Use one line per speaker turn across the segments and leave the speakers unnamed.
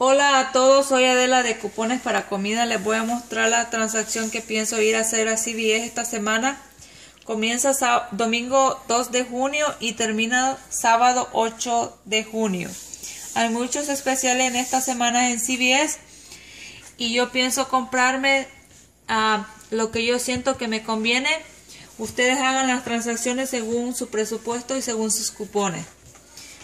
Hola a todos, soy Adela de Cupones para Comida. Les voy a mostrar la transacción que pienso ir a hacer a CBS esta semana. Comienza domingo 2 de junio y termina sábado 8 de junio. Hay muchos especiales en esta semana en CBS y yo pienso comprarme ah, lo que yo siento que me conviene. Ustedes hagan las transacciones según su presupuesto y según sus cupones.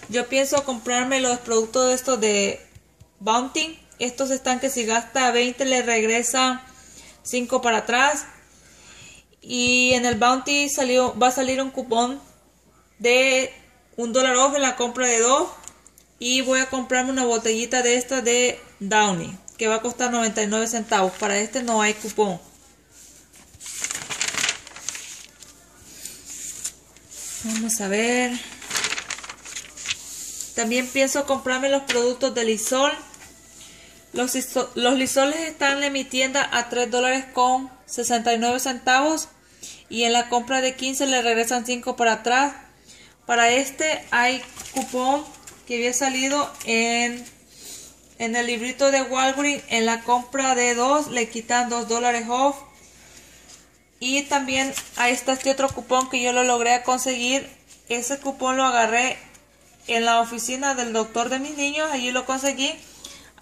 Yo pienso comprarme los productos de estos de Bounty. Estos están que si gasta 20 le regresa 5 para atrás. Y en el Bounty salió, va a salir un cupón de un dólar off en la compra de dos. Y voy a comprarme una botellita de esta de Downy. Que va a costar 99 centavos. Para este no hay cupón. Vamos a ver. También pienso comprarme los productos de Lisol. Los, los lisoles están en mi tienda a 3 dólares con 69 centavos. Y en la compra de 15 le regresan 5 para atrás. Para este hay cupón que había salido en, en el librito de Walgreens. En la compra de 2 le quitan 2 dólares off. Y también ahí está este otro cupón que yo lo logré conseguir. Ese cupón lo agarré en la oficina del doctor de mis niños, allí lo conseguí.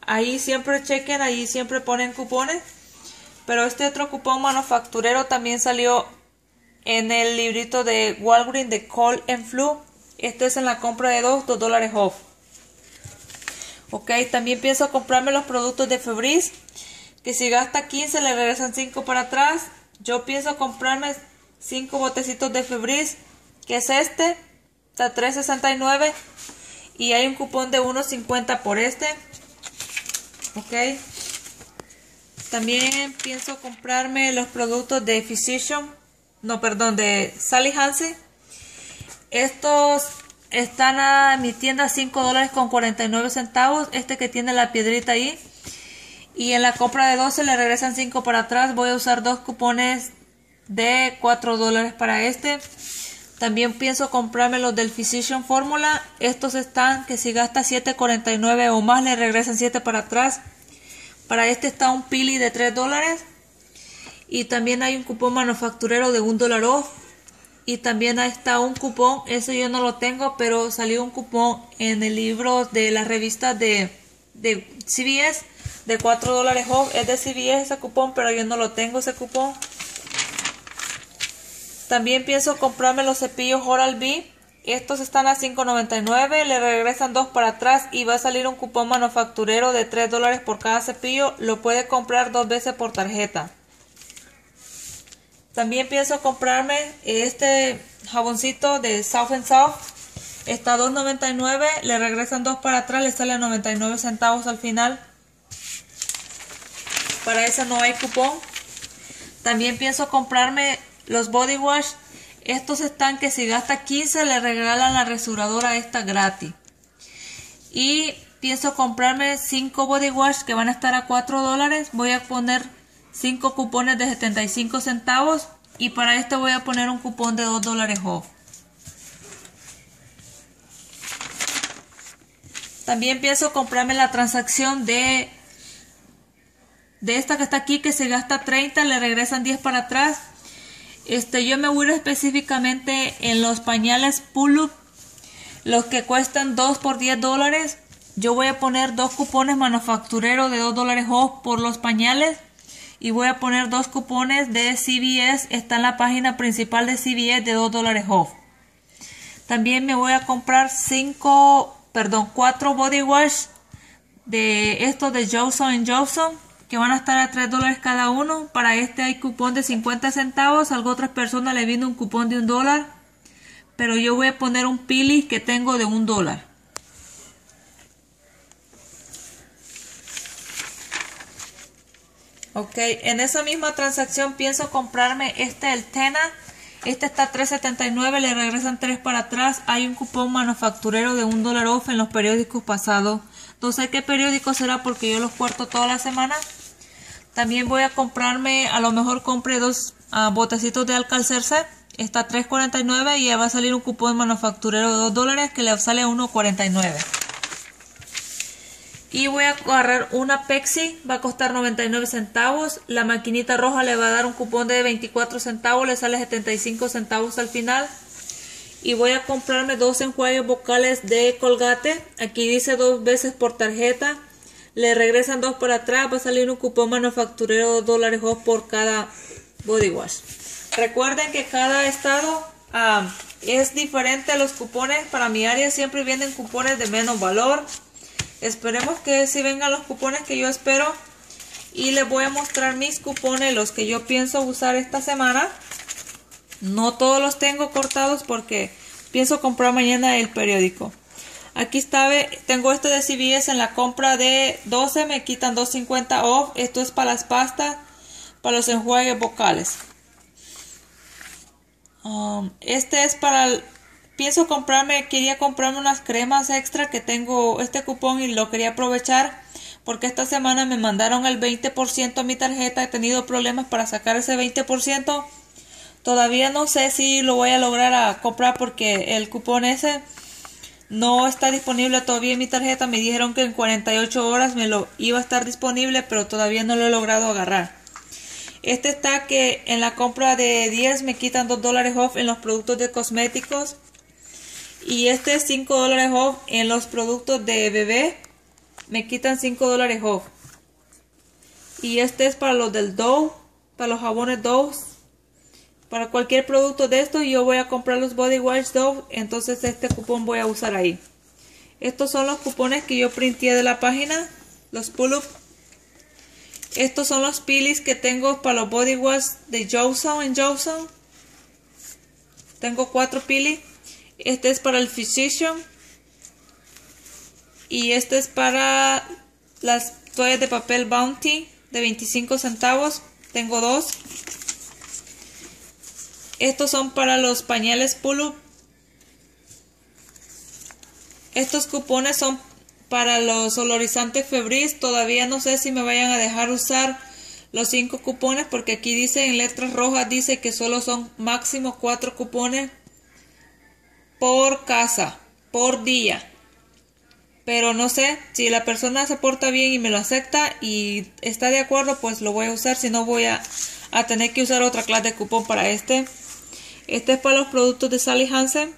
Ahí siempre chequen, ahí siempre ponen cupones. Pero este otro cupón manufacturero también salió en el librito de Walgreens de Cold and Flu. Este es en la compra de 2, 2 dólares off. Ok, también pienso comprarme los productos de Febreze. Que si gasta 15 le regresan 5 para atrás. Yo pienso comprarme 5 botecitos de Febreze. Que es este. Está 3.69 y hay un cupón de 1.50 por este. Ok. También pienso comprarme los productos de Physician. No, perdón, de Sally Hansen. Estos están a mi tienda 5 dólares con 49 centavos. Este que tiene la piedrita ahí. Y en la compra de 12 le regresan 5 para atrás. Voy a usar dos cupones de 4 dólares para este. También pienso comprarme los del Physician Formula. Estos están que si gasta 7.49 o más le regresan 7 para atrás. Para este está un pili de 3 dólares. Y también hay un cupón manufacturero de 1 dólar off. Y también está un cupón, eso yo no lo tengo, pero salió un cupón en el libro de la revista de, de CBS de 4 dólares off. Es de CBS ese cupón, pero yo no lo tengo ese cupón. También pienso comprarme los cepillos Oral-B. Estos están a $5.99, le regresan dos para atrás y va a salir un cupón manufacturero de 3 dólares por cada cepillo. Lo puede comprar dos veces por tarjeta. También pienso comprarme este jaboncito de South and South. Está a $2.99, le regresan dos para atrás, le sale a 99 centavos al final. Para ese no hay cupón. También pienso comprarme los body wash, estos están que si gasta 15 le regalan la rasuradora esta gratis. Y pienso comprarme 5 body wash que van a estar a 4 dólares. Voy a poner 5 cupones de 75 centavos. Y para esto voy a poner un cupón de 2 dólares off. También pienso comprarme la transacción de de esta que está aquí que se gasta 30 le regresan 10 para atrás este, yo me voy específicamente en los pañales Pulup, los que cuestan 2 por 10 dólares. Yo voy a poner dos cupones manufactureros de 2 dólares off por los pañales. Y voy a poner dos cupones de CVS. Está en la página principal de CVS de 2 dólares off. También me voy a comprar 5, perdón, 4 body wash de estos de Johnson Johnson que van a estar a 3 dólares cada uno. Para este hay cupón de 50 centavos. A otras personas le vino un cupón de un dólar. Pero yo voy a poner un pili que tengo de un dólar. Ok, en esa misma transacción pienso comprarme este el Tena. Este está a 3.79, le regresan 3 para atrás. Hay un cupón manufacturero de un dólar off en los periódicos pasados. No sé qué periódico será porque yo los cuarto toda la semana. También voy a comprarme, a lo mejor compre dos uh, botecitos de Alcalcerse. Está a 3.49 y va a salir un cupón manufacturero de 2 dólares que le sale a 1.49. Y voy a agarrar una Pepsi, va a costar 99 centavos. La maquinita roja le va a dar un cupón de 24 centavos, le sale 75 centavos al final. Y voy a comprarme dos enjuagues vocales de Colgate. Aquí dice dos veces por tarjeta. Le regresan dos por atrás, va a salir un cupón manufacturero de dólares off por cada body wash. Recuerden que cada estado ah, es diferente a los cupones. Para mi área siempre vienen cupones de menos valor. Esperemos que si vengan los cupones que yo espero. Y les voy a mostrar mis cupones, los que yo pienso usar esta semana. No todos los tengo cortados porque pienso comprar mañana el periódico. Aquí está, tengo este de CVS en la compra de 12, me quitan 2.50 off. Esto es para las pastas, para los enjuagues vocales. Um, este es para pienso comprarme, quería comprarme unas cremas extra que tengo este cupón y lo quería aprovechar porque esta semana me mandaron el 20% a mi tarjeta, he tenido problemas para sacar ese 20%. Todavía no sé si lo voy a lograr a comprar porque el cupón ese no está disponible todavía mi tarjeta. Me dijeron que en 48 horas me lo iba a estar disponible, pero todavía no lo he logrado agarrar. Este está que en la compra de 10 me quitan 2 dólares off en los productos de cosméticos. Y este es 5 dólares off en los productos de bebé. Me quitan 5 dólares off. Y este es para los del Dove. Para los jabones Dove. Para cualquier producto de estos yo voy a comprar los Body Wash Dove. Entonces este cupón voy a usar ahí. Estos son los cupones que yo printé de la página. Los pull-up. Estos son los pilis que tengo para los Body Wash de Johnson en Johnson. Tengo cuatro pilis. Este es para el Physician. Y este es para las toallas de papel Bounty de 25 centavos. Tengo dos. Estos son para los pañales Pulu. Estos cupones son para los olorizantes Febris. Todavía no sé si me vayan a dejar usar los cinco cupones porque aquí dice en letras rojas dice que solo son máximo cuatro cupones por casa, por día. Pero no sé, si la persona se porta bien y me lo acepta y está de acuerdo, pues lo voy a usar. Si no, voy a, tener que usar otra clase de cupón para este. Este es para los productos de Sally Hansen.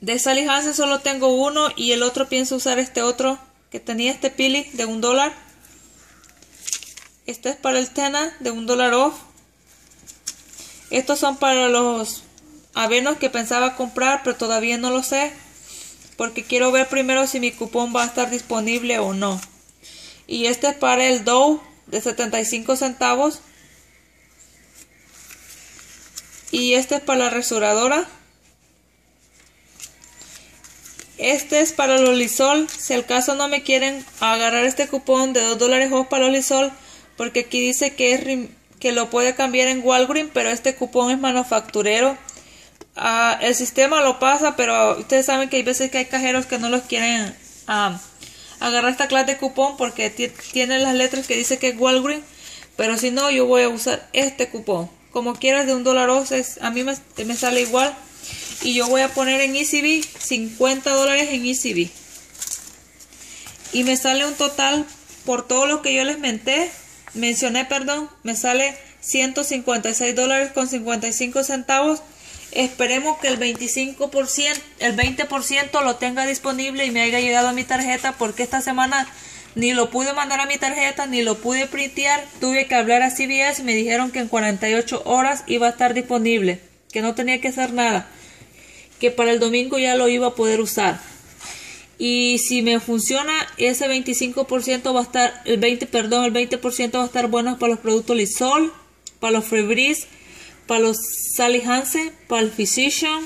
De Sally Hansen solo tengo uno y el otro pienso usar este otro que tenía este pili de un dólar. Este es para el Tena de un dólar off. Estos son para los avenos que pensaba comprar, pero todavía no lo sé. Porque quiero ver primero si mi cupón va a estar disponible o no. Y este es para el Dow de 75 centavos. Y este es para la rasuradora. Este es para los Lisol. Si al caso no me quieren agarrar este cupón de 2 dólares para los Lisol. Porque aquí dice que es que lo puede cambiar en Walgreens, pero este cupón es manufacturero. Ah, el sistema lo pasa, pero ustedes saben que hay veces que hay cajeros que no los quieren ah, agarrar esta clase de cupón porque tiene las letras que dice que es Walgreens, pero si no, yo voy a usar este cupón. Como quieras, de un dólar a mí me, me, sale igual. Y yo voy a poner en ECB 50 dólares en ECB. Y me sale un total por todo lo que yo les menté mencioné, perdón, me sale 156 dólares con 55 centavos. Esperemos que el 25%, el 20% lo tenga disponible y me haya llegado a mi tarjeta porque esta semana ni lo pude mandar a mi tarjeta ni lo pude printear. Tuve que hablar a CBS y me dijeron que en 48 horas iba a estar disponible, que no tenía que hacer nada, que para el domingo ya lo iba a poder usar. Y si me funciona, ese 25% va a estar, el 20, perdón, el 20% va a estar bueno para los productos Lysol, para los Febreze, para los Sally Hansen, para el Physician,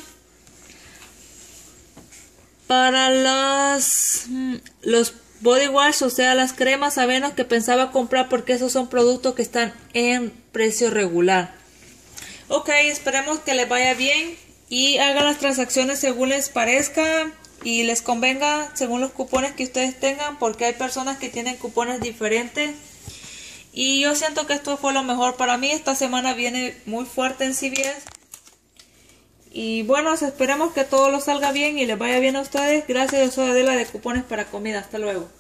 para las, mm, los body wash, o sea, las cremas avenas que pensaba comprar porque esos son productos que están en precio regular. Ok, esperemos que les vaya bien y hagan las transacciones según les parezca y les convenga según los cupones que ustedes tengan porque hay personas que tienen cupones diferentes. Y yo siento que esto fue lo mejor para mí. Esta semana viene muy fuerte en CBS Y bueno, esperemos que todo lo salga bien y les vaya bien a ustedes. Gracias, yo soy Adela de Cupones para Comida. Hasta luego.